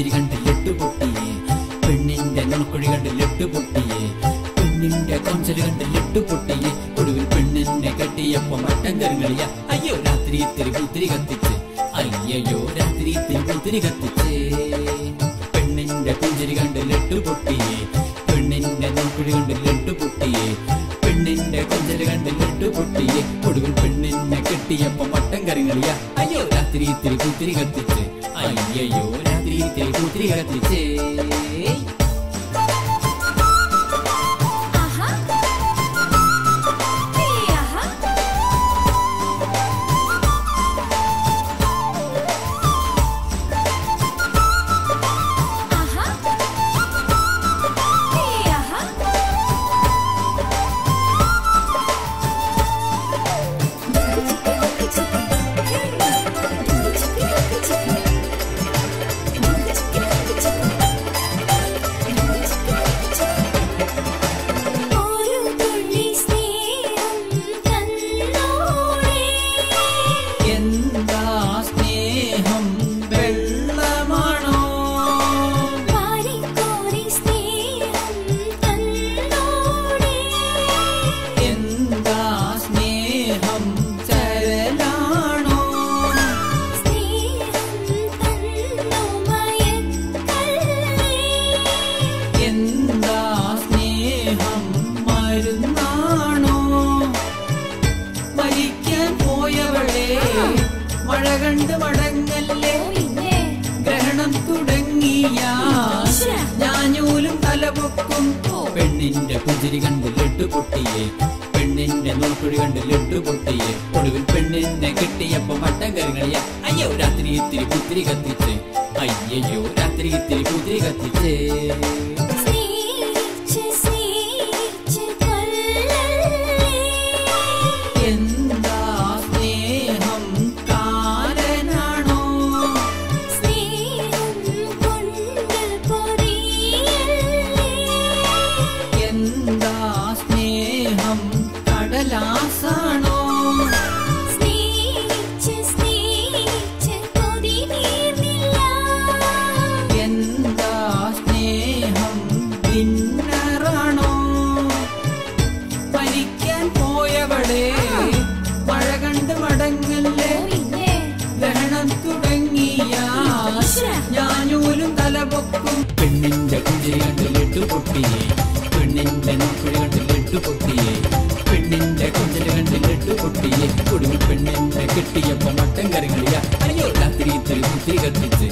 പുഞ്ചിരി കണ്ട് ലെട്ട് പൊട്ടിയേ. പെണ്ണിന്റെ നുണക്കുഴി കണ്ട് ലെട്ട് പൊട്ടിയേ. പെണ്ണിന്റെ കൊഞ്ചൽ കണ്ട് ലെട്ട് പൊട്ടിയേ. ഒടുവിൽ പെണ്ണിനെ കെട്ടിയപ്പോ മട്ടം കരുങ്ങളിയ അയ്യോ രാത്രി ഇത്തിരി പുത്തിരി കത്തിച്ച്. അയ്യോ രാത്രി ഇത്തിരി പുത്തിരി കത്തിച്ചേ. പെണ്ണിന്റെ പുഞ്ചിരി കണ്ട് ലെട്ട് പൊട്ടിയേ. പെണ്ണിന്റെ നുണക്കുഴി കണ്ട് ലെട്ട് പൊട്ടിയേ. പെണ്ണിന്റെ കൊഞ്ചൽ കണ്ട് ലെട്ട് പൊട്ടിയേ. ഒടുവിൽ പെണ്ണിനെ കെട്ടിയപ്പോ മട്ടം കരുങ്ങളിയ അയ്യോ രാത്രി ഇത്തിരി പുത്തിരി കത്തിച്ച്. അയ്യോ രാത്രി ഇത്തിരി പുത്തിരി കണ്ട് മടങ്ങല്ലേ? ഗ്രഹണം തുടങ്ങിയ. ഞാനൂലും തലപൊക്കും. പെണ്ണിന്റെ പുഞ്ചിരി കണ്ട് ലഡു പൊട്ടിയേ. പെണ്ണിന്റെ നോക്കുഴി കണ്ട് ലഡു പൊട്ടിയേ. ഒടുവിൽ പെണ്ണിനെ കിട്ടിയപ്പോ മട്ടം കരുകളിയ അയ്യോ രാത്രി ഇത്തിരി പുത്തിരി കത്തിച്ച്. അയ്യോ രാത്രി ഇത്തിരി പുത്തിരി കത്തിച്ചേ. പെണ്ണിന്റെ കുഞ്ചിരി കണ്ട് ലഡു പൊട്ടിയേ പെണ്ണിന്റെ നോക്കുഴി കണ്ട് கட்டியப்ப மட்டங்கருங்களையா ஐயோ ராத்திரி திருப்பி திகழ்த்துச்சு